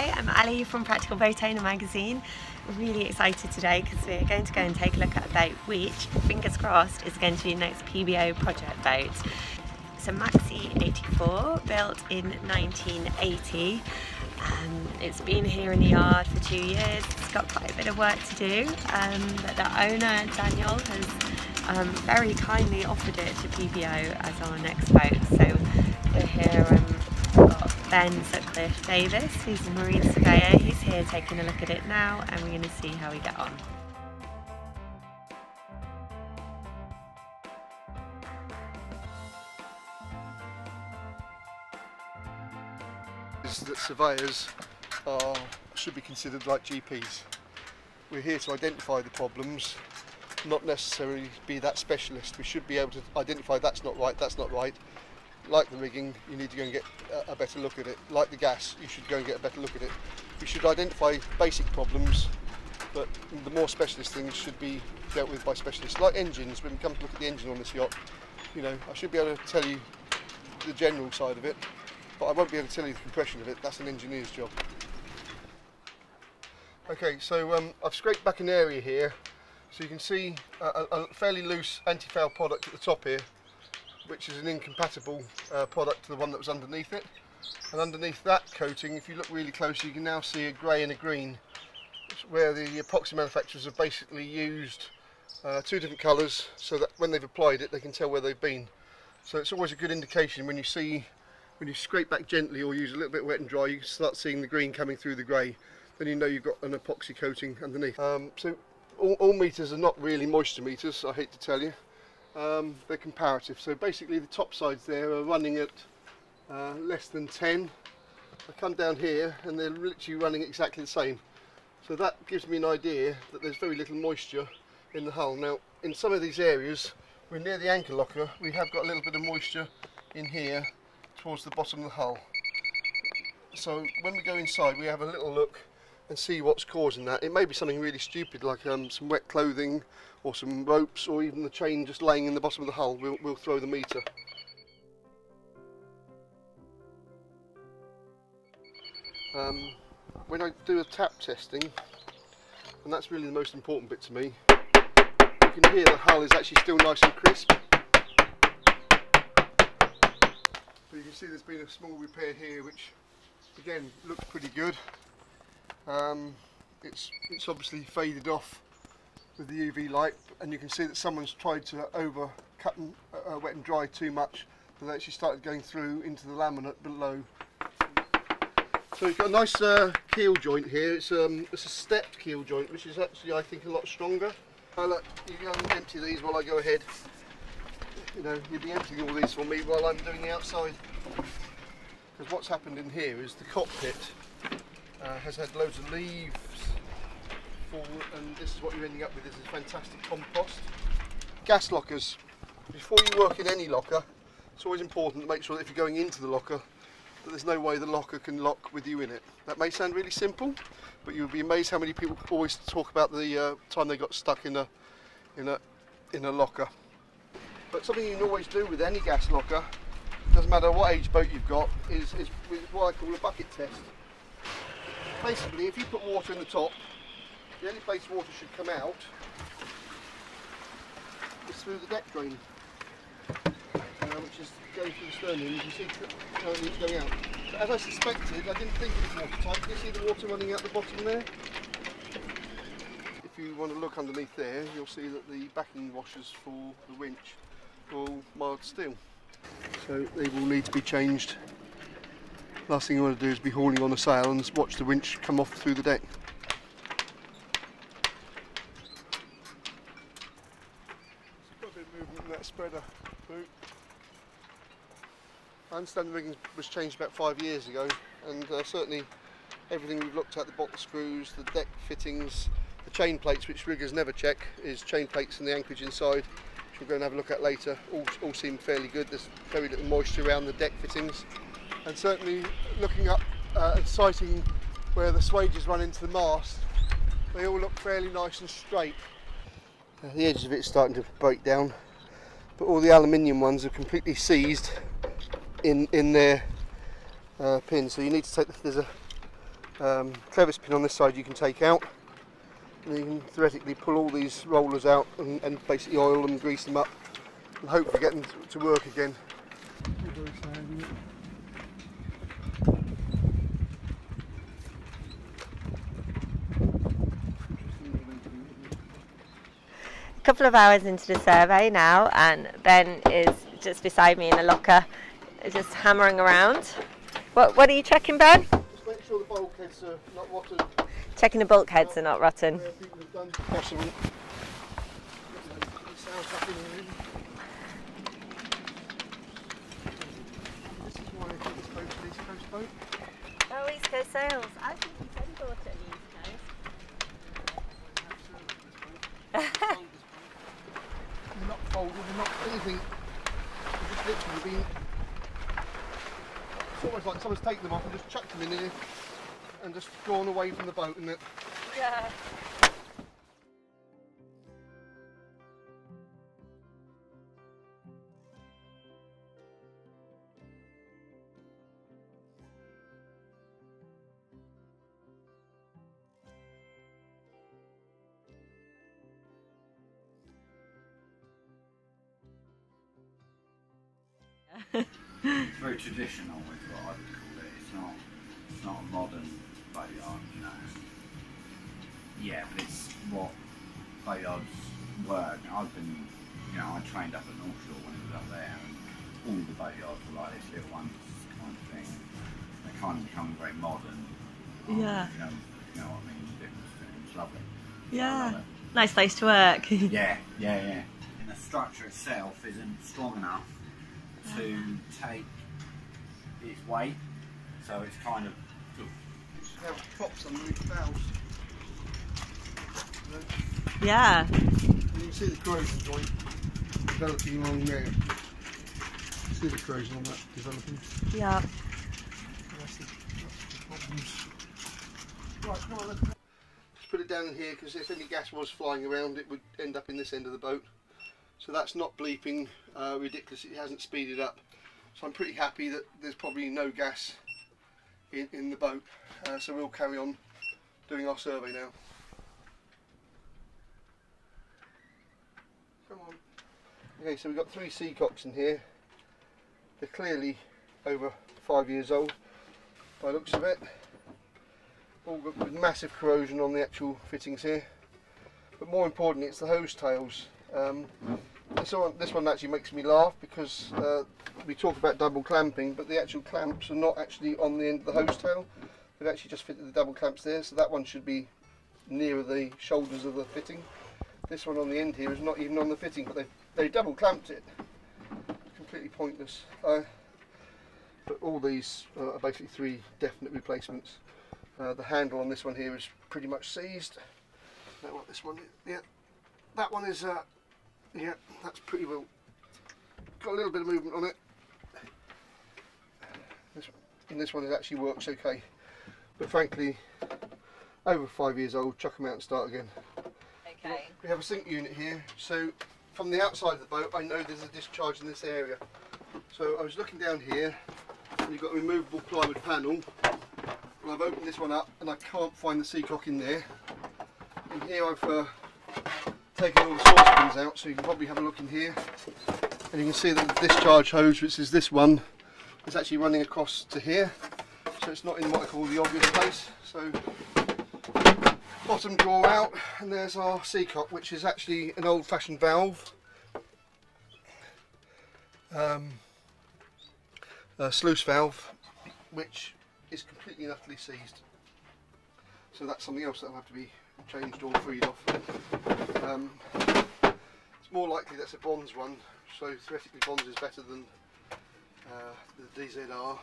Hi, I'm Ali from Practical Boat Owner magazine. Really excited today because we're going to go and take a look at a boat which, fingers crossed, is going to be the next PBO project boat. It's a Maxi 84 built in 1980. Um, it's been here in the yard for two years. It's got quite a bit of work to do, um, but the owner, Daniel, has um, very kindly offered it to PBO as our next boat. So we're here um, Ben Sutcliffe Davies, who's a marine surveyor. He's here taking a look at it now and we're going to see how we get on. is that surveyors are, should be considered like GPs. We're here to identify the problems, not necessarily be that specialist. We should be able to identify that's not right, that's not right, like the rigging, you need to go and get a, better look at it. Like the gas, you should go and get a better look at it. We should identify basic problems, but the more specialist things should be dealt with by specialists. Like engines, when we come to look at the engine on this yacht, you know, I should be able to tell you the general side of it, but I won't be able to tell you the compression of it. That's an engineer's job. Okay, so um, I've scraped back an area here, so you can see a, a fairly loose anti-foul product at the top here which is an incompatible uh, product to the one that was underneath it. And underneath that coating, if you look really close, you can now see a grey and a green, where the epoxy manufacturers have basically used uh, two different colours so that when they've applied it, they can tell where they've been. So it's always a good indication when you see, when you scrape back gently or use a little bit wet and dry, you start seeing the green coming through the grey. Then you know you've got an epoxy coating underneath. Um, so all, all meters are not really moisture meters, I hate to tell you um, they're comparative. So basically the top sides there are running at uh, less than 10. I come down here and they're literally running exactly the same. So that gives me an idea that there's very little moisture in the hull. Now in some of these areas, we're near the anchor locker, we have got a little bit of moisture in here towards the bottom of the hull. So when we go inside we have a little look and see what's causing that. It may be something really stupid like um, some wet clothing or some ropes or even the chain just laying in the bottom of the hull. We'll, we'll throw the meter. Um, when I do a tap testing, and that's really the most important bit to me, you can hear the hull is actually still nice and crisp. But you can see there's been a small repair here which again looks pretty good. Um, it's, it's obviously faded off with the UV light and you can see that someone's tried to over cut and uh, wet and dry too much so they actually started going through into the laminate below. So you've got a nice uh, keel joint here, it's, um, it's a stepped keel joint which is actually I think a lot stronger. I'll let you and empty these while I go ahead. You know, you'll be emptying all these for me while I'm doing the outside. Because what's happened in here is the cockpit uh, has had loads of leaves fall and this is what you're ending up with, this is fantastic compost. Gas lockers. Before you work in any locker, it's always important to make sure that if you're going into the locker, that there's no way the locker can lock with you in it. That may sound really simple, but you'll be amazed how many people always talk about the uh, time they got stuck in a, in a, in a locker. But something you can always do with any gas locker, doesn't matter what age boat you've got, is, is what I call a bucket test basically if you put water in the top, the only place water should come out is through the deck drain, uh, which is going through the stern and you see currently it's going out. But as I suspected, I didn't think it was watertight. Can you see the water running out the bottom there? If you want to look underneath there, you'll see that the backing washers for the winch are all mild steel. So they will need to be changed Last thing you want to do is be hauling on a sail and watch the winch come off through the deck. I understand the rigging was changed about five years ago and uh, certainly everything we've looked at, the box screws, the deck fittings, the chain plates which riggers never check is chain plates and the anchorage inside we'll go and have a look at later all, all seem fairly good, there's very little moisture around the deck fittings and certainly looking up uh, and sighting where the swages run into the mast they all look fairly nice and straight. Uh, the edges of it's starting to break down but all the aluminium ones are completely seized in in their uh, pins so you need to take there's a um, clevis pin on this side you can take out. You can theoretically pull all these rollers out and, and basically oil them, grease them up, and hopefully get them to work again. A couple of hours into the survey now, and Ben is just beside me in a locker, just hammering around. What What are you checking, Ben? Just make sure the bulkheads are not rotted. Checking the bulkheads are not rotten. where people have done possible. Get the sound back in the room. This is why I think it's supposed to be East Coast boat. Oh, East Coast Sails. I think you said you bought it at East Coast. They're not folded, they're not anything. They're just literally been. It's almost like someone's taken them off and just chucked them in here and just gone away from the boat and it. Yeah. It's very traditional with what I would call it. It's not it's not a modern know. Yeah, but it's what boatyards were. I've been you know, I trained up at North Shore when I was up there and all the boatyards were like this little ones kind of thing. They kind of become very modern. Um, Yeah. You know, you know what I mean? It's lovely. Yeah. it. Nice place to work. Yeah, yeah, yeah. And the structure itself isn't strong enough to take its weight, so it's kind of. It props underneath the valves. yeah. And you can see the corrosion joint developing along there. See the corrosion on that developing. Yeah. That's the, that's the. Right, on, let's just put it down here because if any gas was flying around, it would end up in this end of the boat. So that's not bleeping uh, ridiculous. It hasn't speeded up. So I'm pretty happy that there's probably no gas in, in the boat. Uh, so we'll carry on doing our survey now. Come on. Okay, so we've got three seacocks in here. They're clearly over five years old by looks of it. All got with massive corrosion on the actual fittings here. But more importantly, it's the hose tails. Um, this one, this one actually makes me laugh because uh, we talk about double clamping, but the actual clamps are not actually on the end of the hose tail. They've actually just fitted the double clamps there, so that one should be nearer the shoulders of the fitting. This one on the end here is not even on the fitting, but they they double clamped it. Completely pointless. Uh, but all these uh, are basically three definite replacements. Uh, the handle on this one here is pretty much seized. Know what this one is? Yeah, that one is. Uh, yeah, that's pretty well. Got a little bit of movement on it. This, and this one it actually works okay. But frankly, over five years old, chuck them out and start again. Okay. We have a sink unit here, so from the outside of the boat I know there's a discharge in this area. So I was looking down here, and you've got a removable plywood panel. Well, I've opened this one up and I can't find the seacock in there. And here I've uh, taken all the saucepans out, so you can probably have a look in here. And you can see that the discharge hose, which is this one, is actually running across to here. So it's not in what I call the obvious place. So bottom drawer out and there's our seacock which is actually an old-fashioned valve um, a sluice valve which is completely and utterly seized so that's something else that'll have to be changed or freed off um, it's more likely that's a bronze one so theoretically bronze is better than uh, the DZR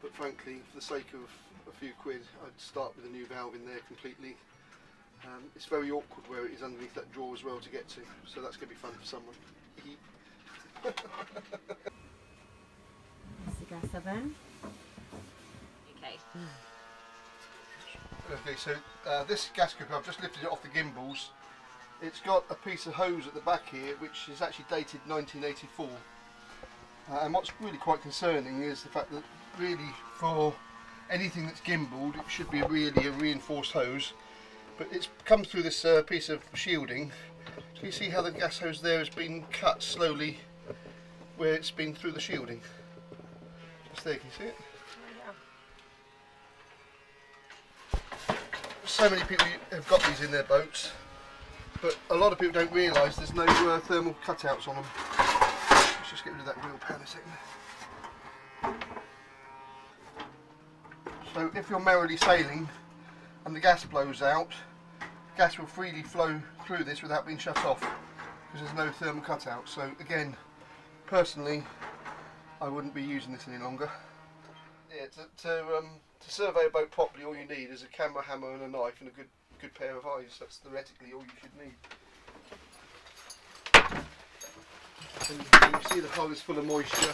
but frankly for the sake of a few quid I'd start with a new valve in there completely um, it's very awkward where it is underneath that drawer as well to get to, so that's going to be fun for someone. It's the gas oven. Okay. okay, so uh, this gas cooker, I've just lifted it off the gimbals. It's got a piece of hose at the back here, which is actually dated 1984. Uh, and what's really quite concerning is the fact that really for anything that's gimbaled, it should be really a reinforced hose. But it's come through this uh, piece of shielding. Can you see how the gas hose there has been cut slowly where it's been through the shielding? Just there, can you see it? yeah. So many people have got these in their boats, but a lot of people don't realise there's no uh, thermal cutouts on them. Just get rid of that wheel pan a second. So if you're merrily sailing and the gas blows out, gas will freely flow through this without being shut off because there's no thermal cutout. So again, personally, I wouldn't be using this any longer. Yeah, to, to, um, to survey a boat properly, all you need is a camera hammer and a knife and a good good pair of eyes. That's theoretically all you should need. And you see the hull is full of moisture.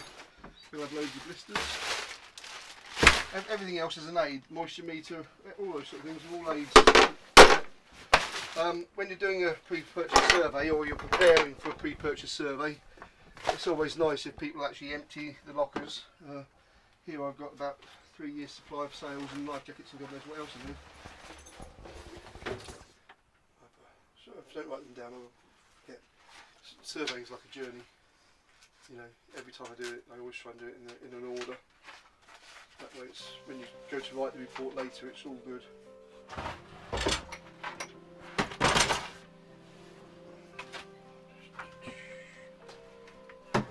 We'll have loads of blisters. Everything else is an aid. Moisture meter, all those sort of things are all aids. Um, when you're doing a pre-purchase survey or you're preparing for a pre-purchase survey, it's always nice if people actually empty the lockers. Uh, here I've got about three years supply of sails and life jackets and God knows what else in there. So if I don't write them down I'll. Surveying's like a journey. You know, every time I do it I always try and do it in, a, in an order. That way it's, when you go to write the report later it's all good. So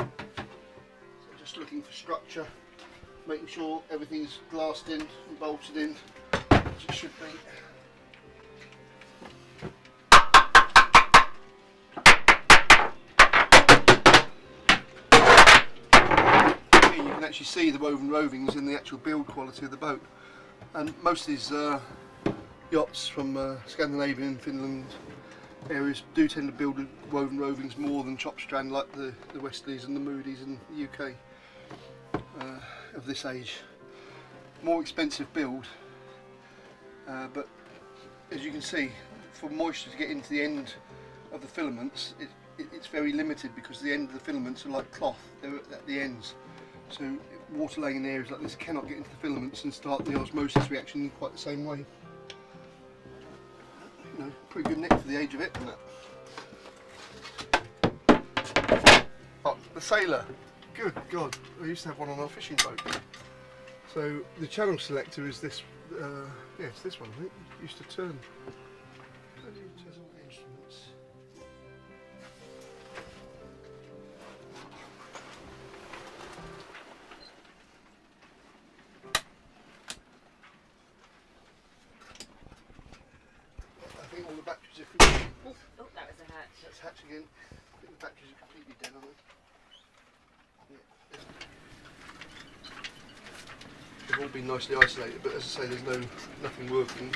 just looking for structure, making sure everything's glassed in and bolted in, which it should be. See the woven rovings in the actual build quality of the boat. And most of these uh, yachts from uh, Scandinavia and Finland areas do tend to build woven rovings more than chop strand like the, the Westerlys and the Moody's in the UK uh, of this age. More expensive build, uh, but as you can see, for moisture to get into the end of the filaments, it, it, it's very limited because the end of the filaments are like cloth, they're at the ends. So water laying in areas like this cannot get into the filaments and start the osmosis reaction in quite the same way. You know, pretty good nick for the age of it, isn't it? Oh, the sailor. Good God, I used to have one on our fishing boat. So the channel selector is this, uh, yeah, it's this one, I think. It used to turn. All been nicely isolated, but as I say, there's no nothing working.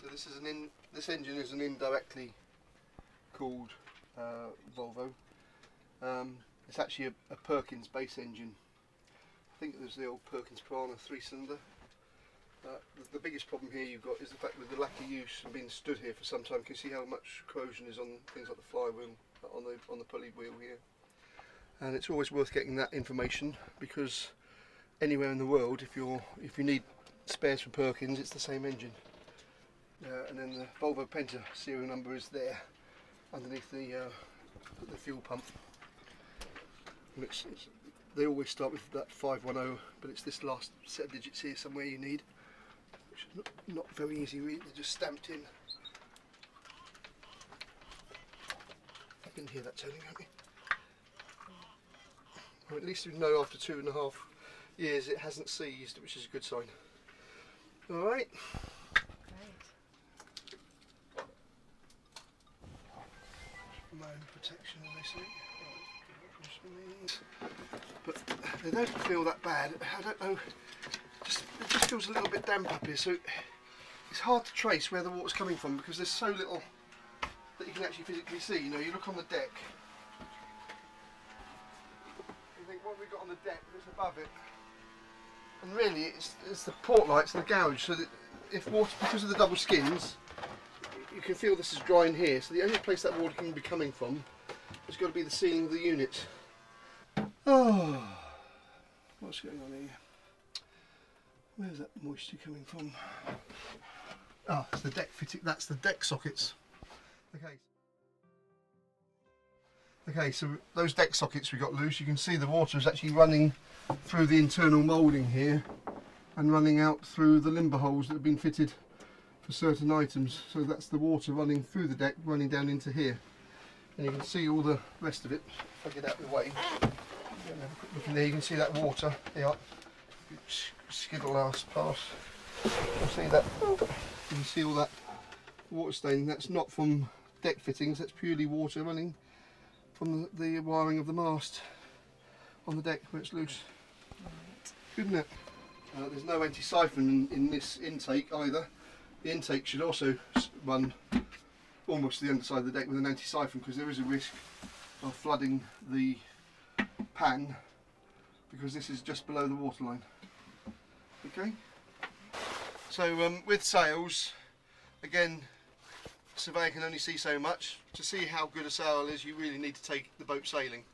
So this is an in. This engine is an indirectly called uh, Volvo. Um, it's actually a, a Perkins base engine. I think it was the old Perkins Perama three-cylinder. Uh, the, the biggest problem here you've got is the fact with the lack of use and being stood here for some time. Can you see how much corrosion is on things like the flywheel, on the on the pulley wheel here? And it's always worth getting that information because anywhere in the world, if you're if you need spares for Perkins, it's the same engine. Uh, and then the Volvo Penta serial number is there underneath the uh, the fuel pump. It's, it's, they always start with that 510, but it's this last set of digits here somewhere you need, which is not, not very easy read. They're just stamped in. Can hear that turning, can't you? Well, at least we know after two and a half years it hasn't seized, which is a good sign. All right. Moan protection, as they say. But they don't feel that bad. I don't know. Just, it just feels a little bit damp up here, so it's hard to trace where the water's coming from because there's so little that you can actually physically see. You know, you look on the deck. You think, what have we got on the deck? It's above it. And really, it's, it's the port lights and the gouge. So that if water, because of the double skins, you can feel this is dry in here. So the only place that water can be coming from has got to be the ceiling of the unit. Oh, what's going on here? Where's that moisture coming from? Ah, it's the deck fitting. That's the deck sockets. Okay. Okay, so those deck sockets we got loose. You can see the water is actually running through the internal moulding here and running out through the limber holes that have been fitted for certain items. So that's the water running through the deck, running down into here. And you can see all the rest of it. If I get out of the way, look in there. You can see that water. There, skittle ass pass. You see that? You can see all that water staining. That's not from deck fittings. That's purely water running from the, the wiring of the mast on the deck where it's loose. Good, isn't it? Uh, there's no anti-siphon in, in, this intake either. The intake should also run almost to the underside of the deck with an anti-siphon because there is a risk of flooding the pan because this is just below the waterline. Okay. So um, with sails, again, surveyor can only see so much. To see how good a sail is, you really need to take the boat sailing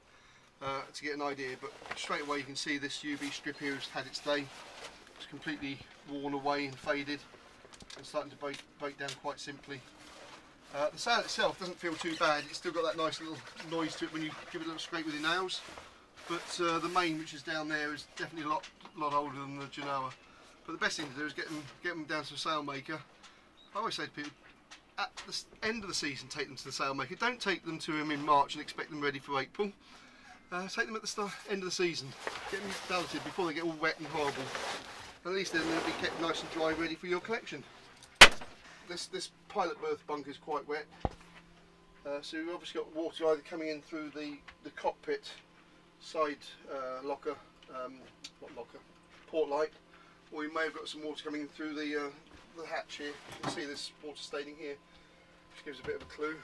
uh, to get an idea. But straight away you can see this UV strip here has had its day. It's completely worn away and faded and starting to break, break down quite simply. Uh, the sail itself doesn't feel too bad. It's still got that nice little noise to it when you give it a little scrape with your nails. But uh, the main, which is down there, is definitely a lot, lot older than the Genoa. But the best thing to do is get them, get them down to a sailmaker. I always say to people, at the end of the season, take them to the sailmaker. Don't take them to him in March and expect them ready for April. Uh, take them at the start, end of the season. Get them belted before they get all wet and horrible. At least then they'll be kept nice and dry, ready for your collection. This this pilot berth bunk is quite wet, uh, so we've obviously got water either coming in through the the cockpit side uh, locker, um, not locker, port light, or you may have got some water coming through the, uh, the hatch here. You can see this water staining here, which gives a bit of a clue.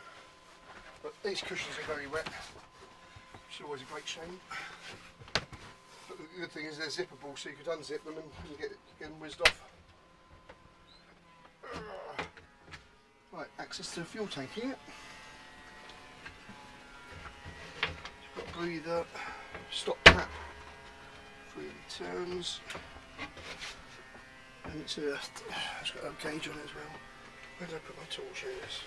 But these cushions are very wet, which is always a great shame. But the good thing is they're zippable, so you could unzip them and, get, get them whizzed off. Right, access to the fuel tank here. Got breather, stop tap, three turns and it's earthed. It's got a gauge on it as well. Where did I put my it is.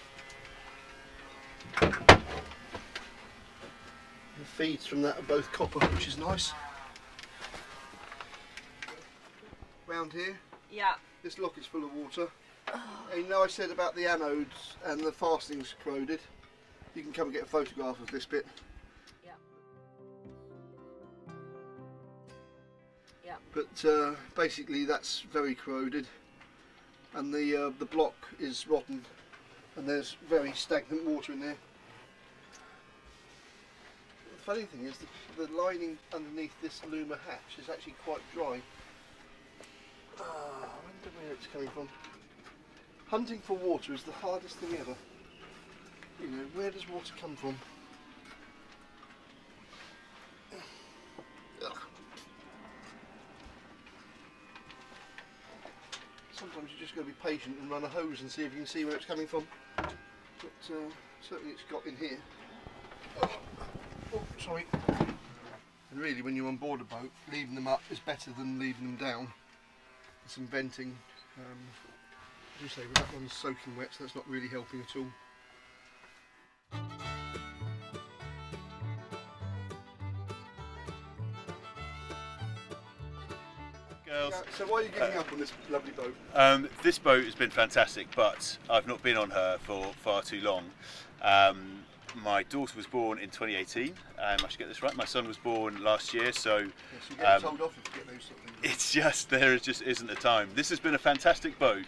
The feeds from that are both copper, which is nice. Round here, Yeah. this lock is full of water. And you know I said about the anodes and the fastenings corroded? You can come and get a photograph of this bit. But uh, basically that's very corroded and the, uh, the block is rotten and there's very stagnant water in there. The funny thing is the, the lining underneath this Lewmar hatch is actually quite dry. Ah, I wonder where it's coming from. Hunting for water is the hardest thing ever. You know, where does water come from? Just got to be patient and run a hose and see if you can see where it's coming from. But uh, certainly it's got in here. Oh, oh, sorry. And really, when you're on board a boat, leaving them up is better than leaving them down. Some venting. Um, as you say, that one's soaking wet, so that's not really helping at all. So why are you giving up on this lovely boat? Um, this boat has been fantastic, but I've not been on her for far too long. Um, my daughter was born in 2018. Um, I should get this right. My son was born last year, so Yes, Um, told off if you get those sort of things. it's just there just isn't the time. This has been a fantastic boat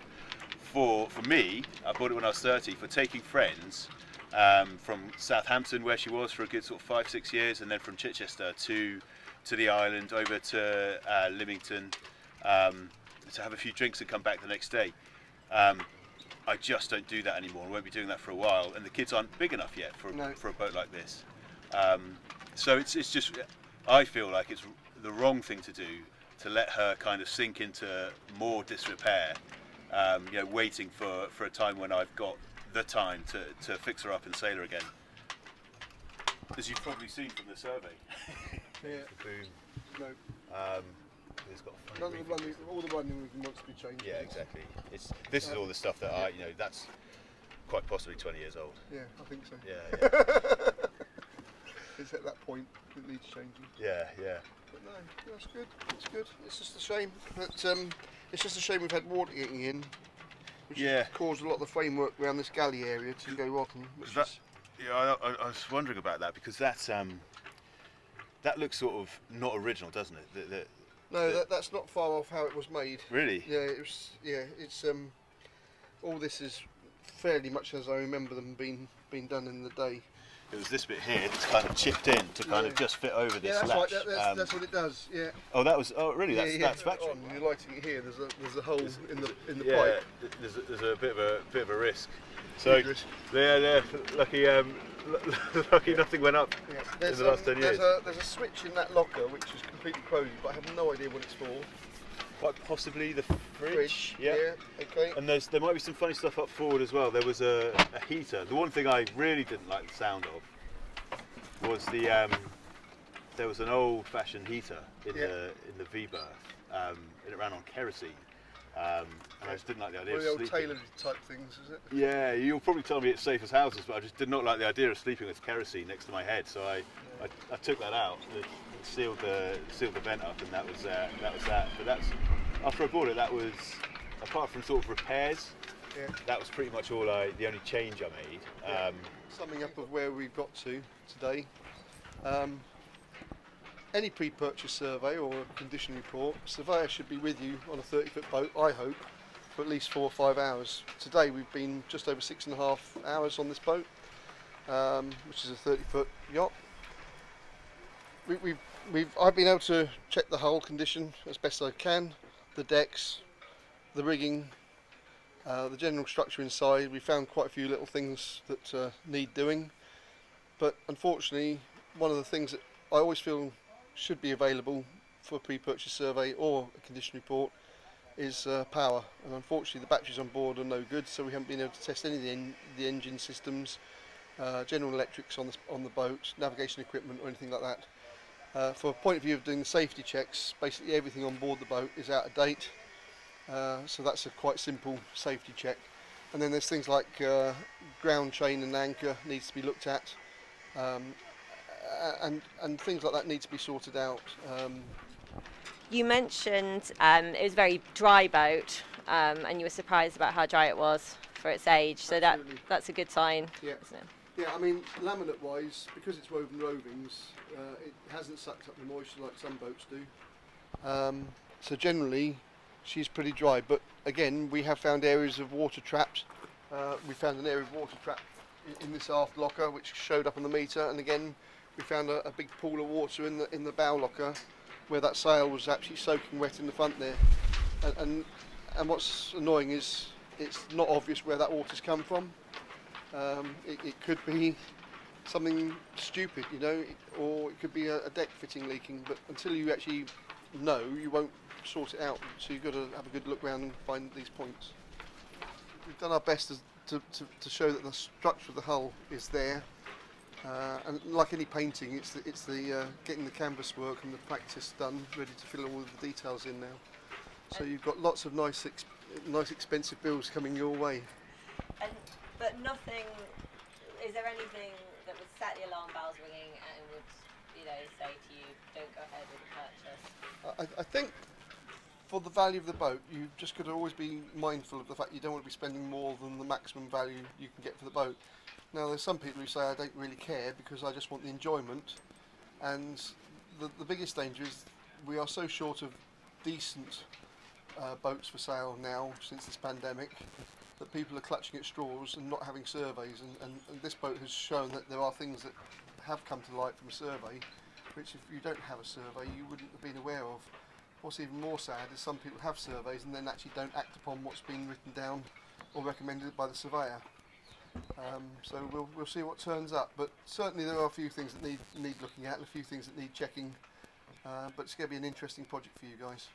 for for me. I bought it when I was 30 for taking friends um, from Southampton, where she was for a good sort of five six years, and then from Chichester to to the island over to uh, Lymington um, to have a few drinks and come back the next day. Um, I just don't do that anymore. I won't be doing that for a while, and the kids aren't big enough yet for No. for a boat like this. Um, so it's it's just I feel like it's the wrong thing to do to let her kind of sink into more disrepair. Um, you know, waiting for, for a time when I've got the time to, to fix her up and sail her again. As you've probably seen from the survey. Yeah. The boom. No, Um, it's got none of the running, all the movement wants to be changed. Yeah, exactly. It's this is all the stuff that I, you know, that's quite possibly 20 years old. Yeah, I think so. Yeah, yeah, It's at that point it needs changing. yeah, yeah. But no, that's good. It's good. It's just a shame that um, it's just a shame we've had water getting in, which Yeah. has caused a lot of the framework around this galley area to go rotten. Which That- is, Yeah, I, I, I was wondering about that because that's um, that looks sort of not original, doesn't it? The, the, no, that, that's not far off how it was made. really? Yeah, it was. Yeah, it's um, all this is fairly much as I remember them being being done in the day. It was this bit here that's kind of chipped in to kind of just fit over this yeah, that's latch. right. That, that's, Um, that's what it does. Yeah. oh, that was. Oh, really? That's yeah, yeah. that's factory. On, you're lighting it here. There's a there's a hole in the in the yeah, pipe. th- there's a, there's a bit of a bit of a risk. So yeah, yeah. Lucky, um, lucky nothing went up Yeah. in the last um, ten years. there's a there's a switch in that locker which is completely corroded, but I have no idea what it's for. Quite possibly the fridge. Fridge. Yeah. Okay. And there's there might be some funny stuff up forward as well. There was a, a heater. The one thing I really didn't like the sound of was the um, there was an old-fashioned heater in Yeah. the in the V berth, um, and it ran on kerosene. Um, and I just didn't like the idea One of the old Taylors type things, is it? Yeah, you'll probably tell me it's safe as houses, but I just did not like the idea of sleeping with kerosene next to my head. So I, I, I took that out, uh, sealed the sealed the vent up, and that was uh, that was that. But that's after I bought it. That was apart from sort of repairs. Yeah. That was pretty much all I. The only change I made. Yeah. Um, Summing up of where we've got to today. Um, any pre-purchase survey or condition report, surveyor should be with you on a 30-foot boat, I hope, for at least four or five hours. Today we've been just over six and a half hours on this boat, um, which is a 30-foot yacht. We, we've, we've, I've been able to check the hull condition as best I can, the decks, the rigging, uh, the general structure inside. We found quite a few little things that uh, need doing, but unfortunately, one of the things that I always feel should be available for a pre-purchase survey or a condition report is uh, power. And unfortunately, the batteries on board are no good, so we haven't been able to test any of the, en- the engine systems, uh, general electrics on the, on the boat, navigation equipment, or anything like that. Uh, for a point of view of doing safety checks, basically everything on board the boat is out of date. Uh, so that's a quite simple safety check. And then there's things like uh, ground chain and anchor needs to be looked at, um, and and things like that need to be sorted out. Um, You mentioned um, it was a very dry boat, um, and you were surprised about how dry it was for its age. So that that's a good sign. yeah, Isn't it? yeah. I mean, laminate wise, because it's woven rovings, uh, it hasn't sucked up the moisture like some boats do. Um, so generally, she's pretty dry. But again, we have found areas of water trapped. Uh, we found an area of water trap i- in this aft locker, which showed up on the meter, and again, we found a, a big pool of water in the in the bow locker, where that sail was actually soaking wet in the front there. And and, and what's annoying is it's not obvious where that water's come from. Um, it, it could be something stupid, you know, or it could be a, a deck fitting leaking. But until you actually know, you won't sort it out. So you've got to have a good look around and find these points. We've done our best to, to, to show that the structure of the hull is there. Uh, and like any painting, it's the, it's the uh, getting the canvas work and the practice done, ready to fill all of the details in now. So you've got lots of nice, ex- nice expensive bills coming your way. And, but nothing. Is there anything that would set the alarm bells ringing and would, you know, say to you, don't go ahead with the purchase? I, I think for the value of the boat, you've just got to always be mindful of the fact you don't want to be spending more than the maximum value you can get for the boat. Now, there's some people who say I don't really care because I just want the enjoyment, and the, the biggest danger is we are so short of decent uh, boats for sale now since this pandemic that people are clutching at straws and not having surveys, and, and, and this boat has shown that there are things that have come to light from a survey which if you don't have a survey you wouldn't have been aware of. What's even more sad is some people have surveys and then actually don't act upon what's been written down or recommended by the surveyor. Um, so we'll, we'll see what turns up, but certainly there are a few things that need, need looking at and a few things that need checking. Uh, but it's going to be an interesting project for you guys.